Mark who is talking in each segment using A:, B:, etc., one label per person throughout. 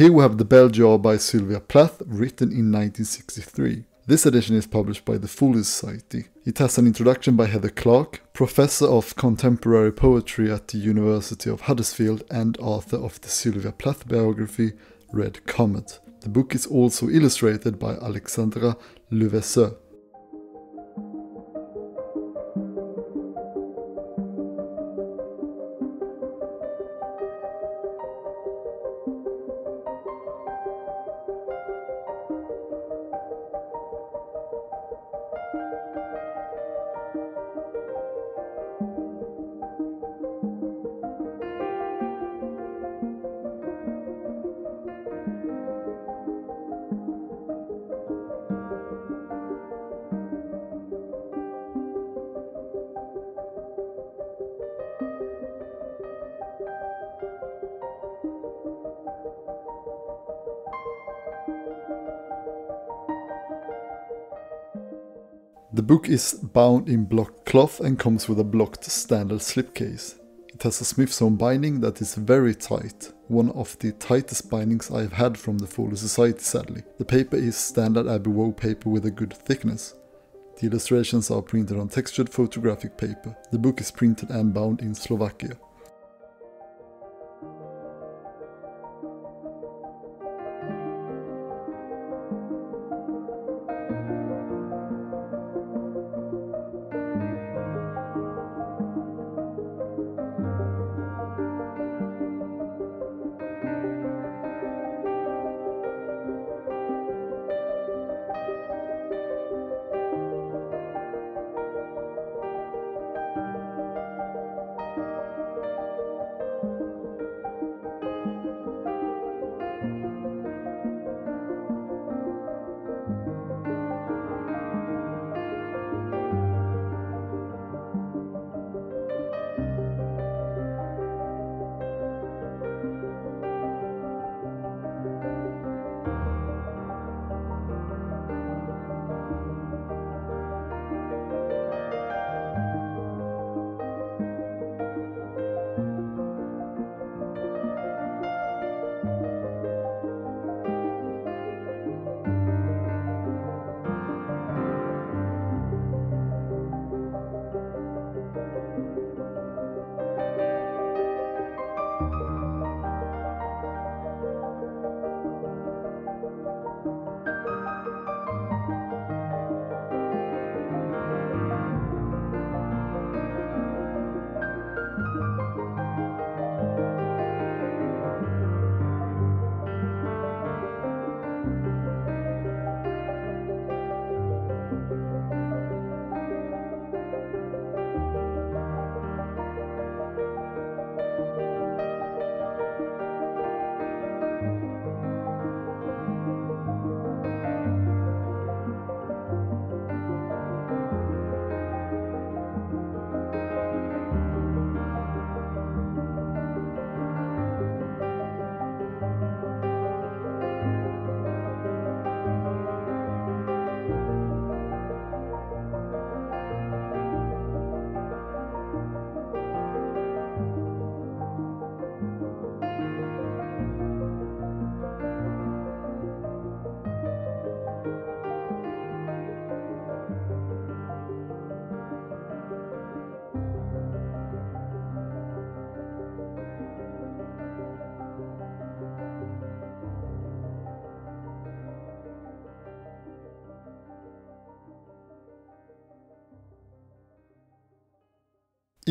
A: Here we have The Bell Jar by Sylvia Plath, written in 1963. This edition is published by the Folio Society. It has an introduction by Heather Clark, professor of contemporary poetry at the University of Huddersfield and author of the Sylvia Plath biography Red Comet. The book is also illustrated by Alexandra Levasseur. The book is bound in block cloth and comes with a blocked standard slipcase. It has a Smyth-sewn binding that is very tight, one of the tightest bindings I have had from the Folio Society sadly. The paper is standard Abbey Wove paper with a good thickness. The illustrations are printed on textured photographic paper. The book is printed and bound in Slovakia.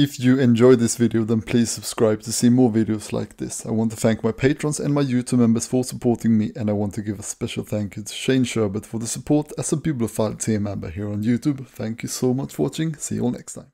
A: If you enjoyed this video then please subscribe to see more videos like this. I want to thank my patrons and my YouTube members for supporting me and I want to give a special thank you to Shane Sherbert for the support as a Bibliophile team member here on YouTube. Thank you so much for watching, see you all next time.